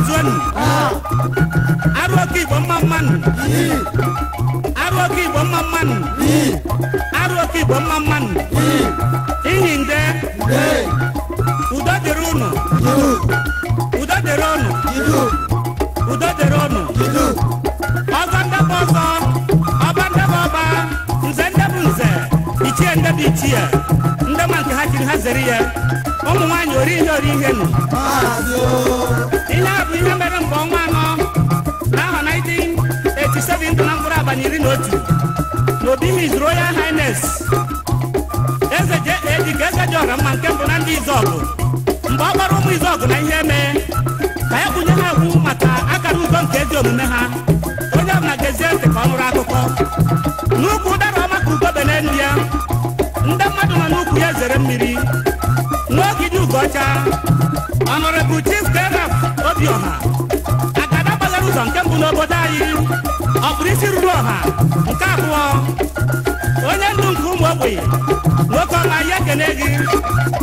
Azwan Aroki Bamaman Aroki Bamaman Aroki Bamaman Ingin deh Udah derono Udah derono Udah derono Azanda Bozo Abanda Baba Nzenda Bunze Ichie Ndada Ichie Ndamanke Hakiri Hazariye Ụmụ nwaanyị ori ihe ori ihe nụ dị ọra mma nke mbụ na ndị Izọgụ mgbe ọ gbara ụmụ Izọgụ na ihe mee ka ya bunye ha egwu maka akara udo nke ezi omume ha onye ọbụla ga-ezi ntị ka ọ nụrụ akụkọ n'ukwu ụdara ọma ka ugobe n'elu ya ndị mmadụ nọ n'ukwu ya zere mmiri n'ogidi ugocha Honorable Chief Geraf Obiọha agada gbaghara ụzọ nke mbụ n'obodo anyị ọ bụrụ isi ruru ọha nke abụọ onye ndu nke ụmụ ogbenye Kenegi.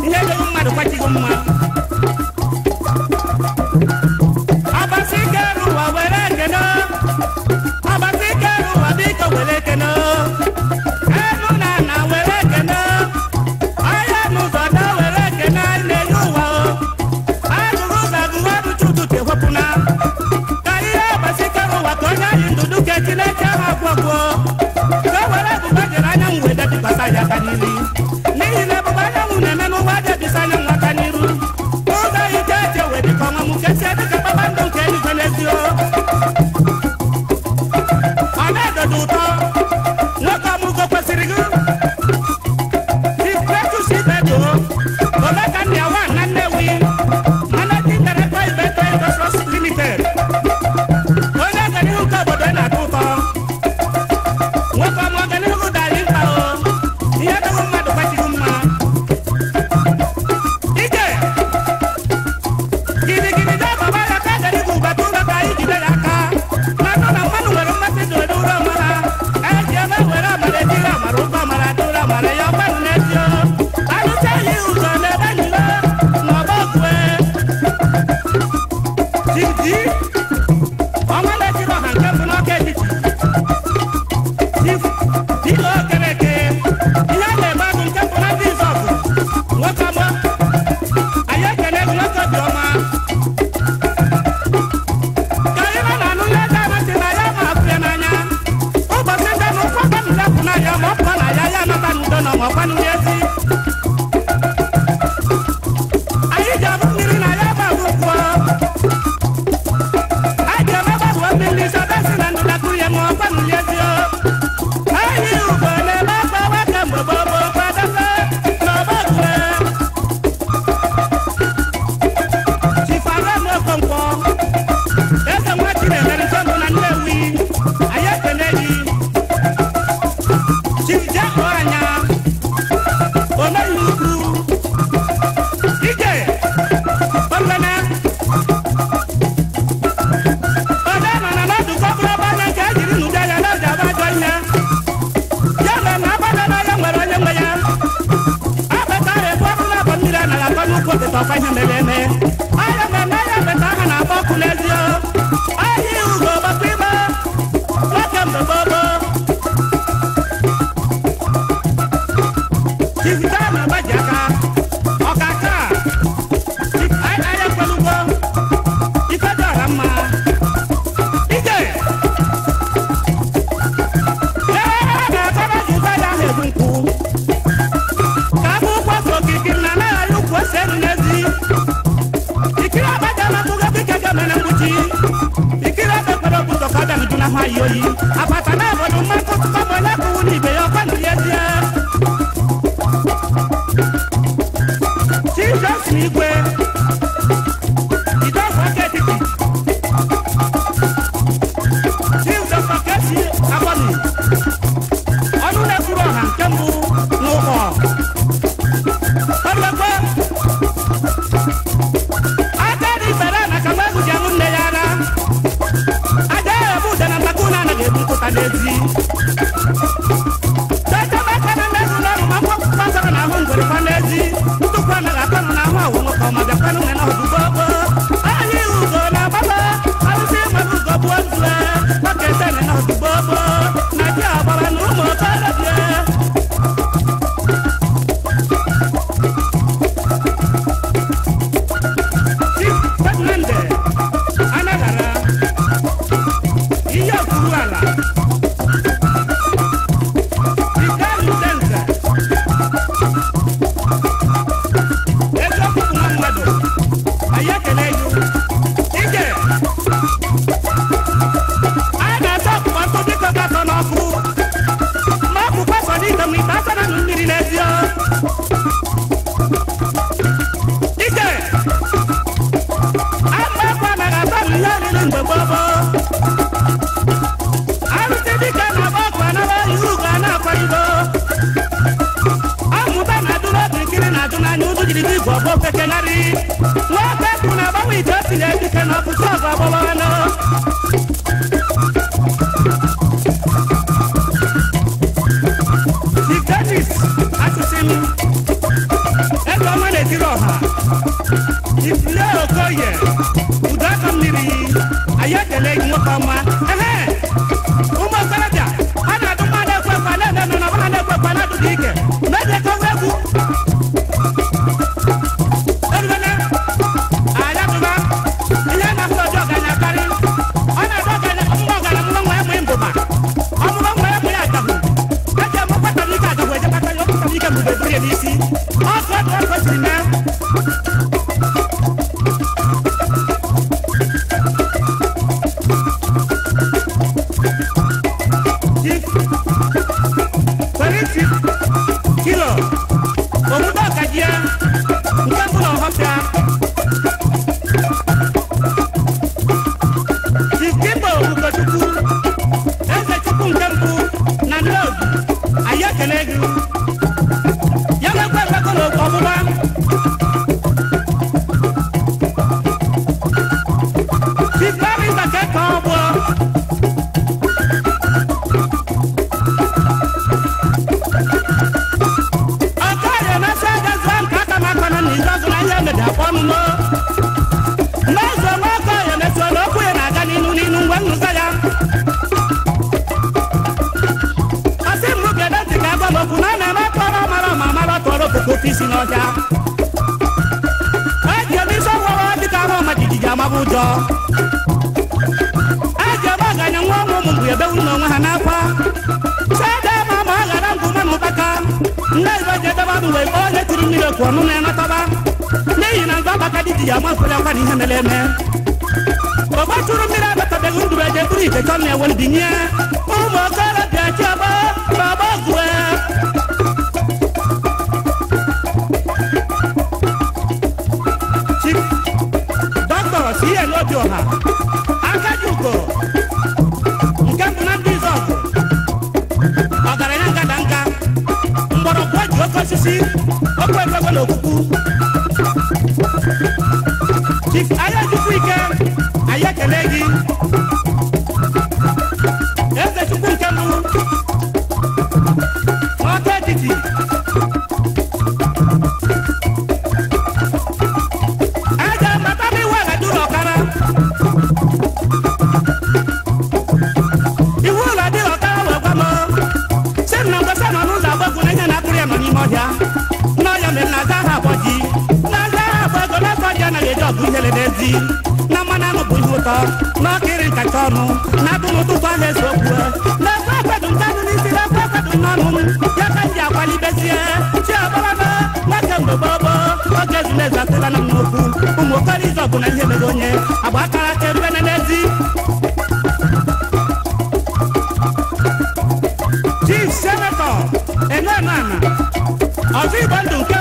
igwe Mother, African, African, African, ofisi n'ọjà. Ẹ̀jẹ̀ mi sọ̀wọ́ wá ti ká wọ́n ma jìjìjà ma bú jọ. Ẹ̀jẹ̀ bá gànyẹ̀ wọ́n wọ́n mu gbìyànjú ewu nà wọ́n hàn n'afa. Sẹ́dẹ̀ máa ma ghara nkú mọ́nà ụtaka. Ndị ìlú ọjà dọ́ba bụ wee kpọọ onye tiri mmiri ekwu ọnụ na-eme tọba. N'ihi na nzọ baka jìjìjà ma fere akwa n'ihe mere eme. Ọgba chụrụ mmiri abatabeghị ndụ eje n'eze asịla na m n'okwu ụmụ okporo bụ na ihe mere onye agba aka aka na n'ezi chief Senator, enwe nana ọzọ igbo ndụ nke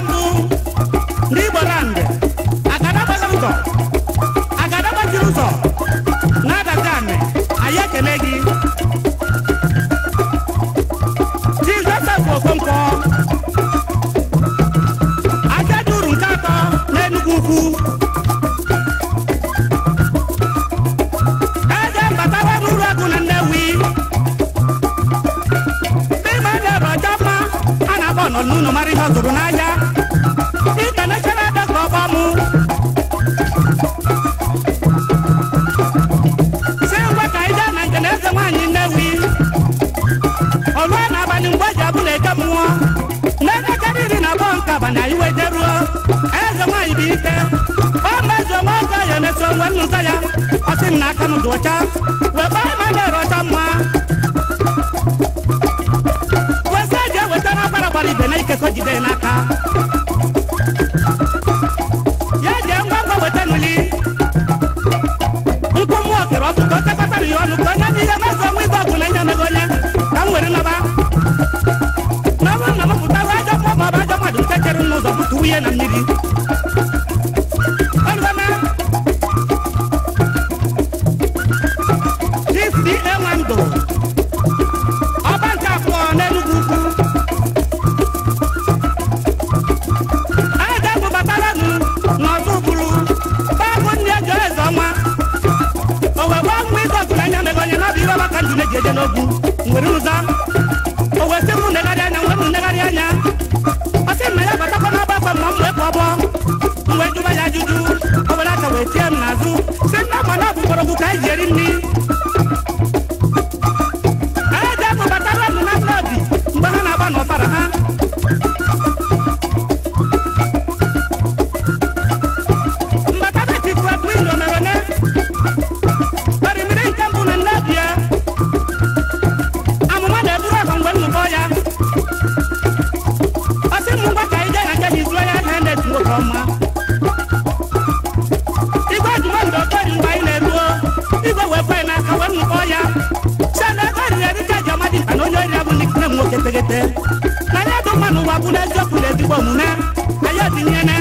ọsị nna aka m dị ọcha wee kpaa ma na-ere ọcha mma wesa ji eweta na agbara gbara ibe na ikekọ jide n'aka ya jee ngwa ngwa weta nuli nkwụ mmụọ kere ọkụ ka o tekọtara ya ọnụ ka onye bụ ihe mazụ ọnwa ibe ọgụ na enye anaghị onye ka m were naba na ọ bụrụ na m pụtara ajọ mmụọ ma ọ bụ ajọ mmadụ tɛ n'an y'a dɔn manuwa kunɛ jɔ kun tɛ dibɔ mun na a y'a di ɲɛnɛ.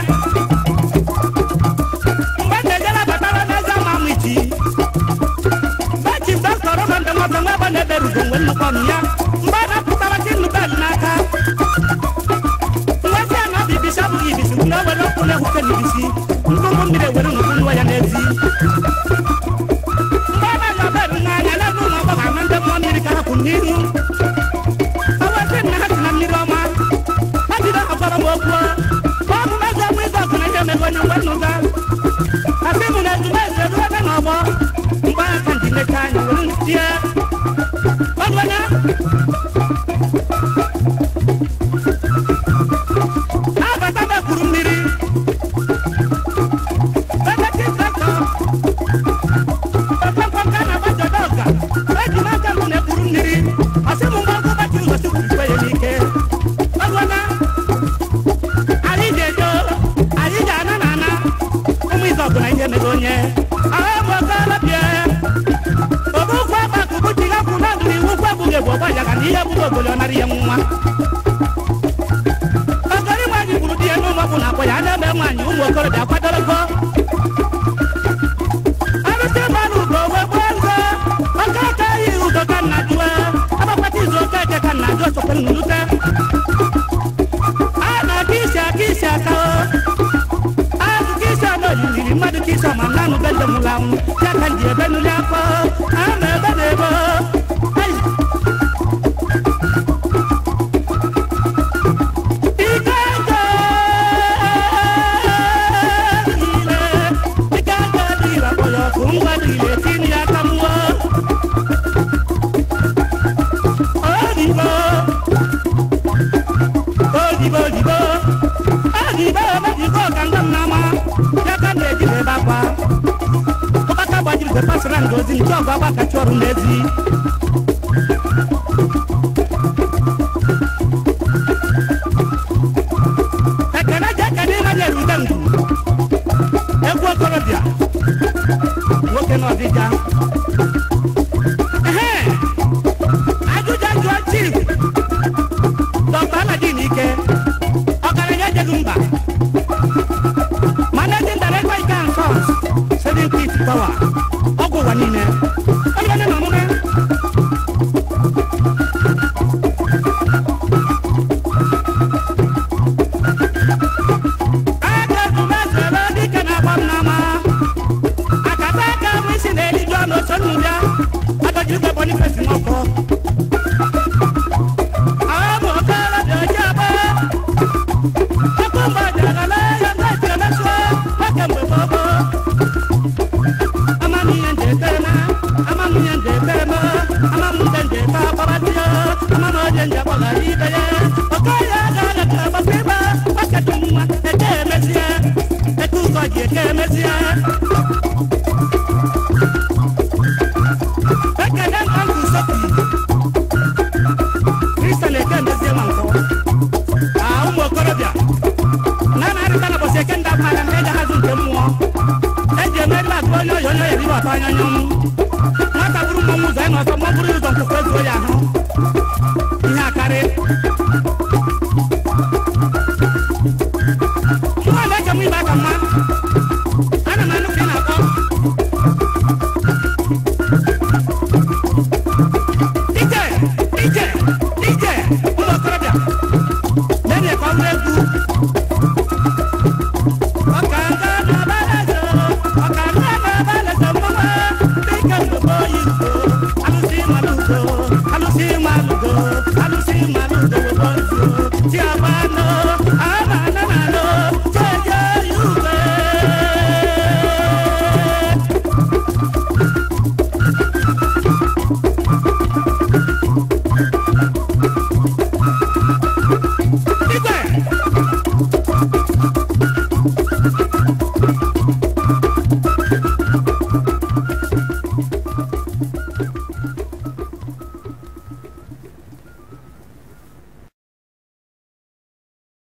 wena wena ba ase mu na tuma se do ka na bo ba ka di ne ka ni wona tie nye awa kala bie obu kwa ba kubu tiga kuna nduri ukwa buge bo ba yaga ni yabu bo bolo nari yemwa akari mwanyi kuru die no ma kuna kwa yana be mwanyi umu okoro da kwa dolo ko arute manu go we kwanza akata yi udo kana duwa abapati zo kake kana jo sokenu mmadụ ka iso ma mmanụ be ndị m lanwụ ya ka m ji ebe nri afọ a na-ebe na-ebe Prọfesọ Ngozi Ijeọgụ Agbakachuọrụ n'ezi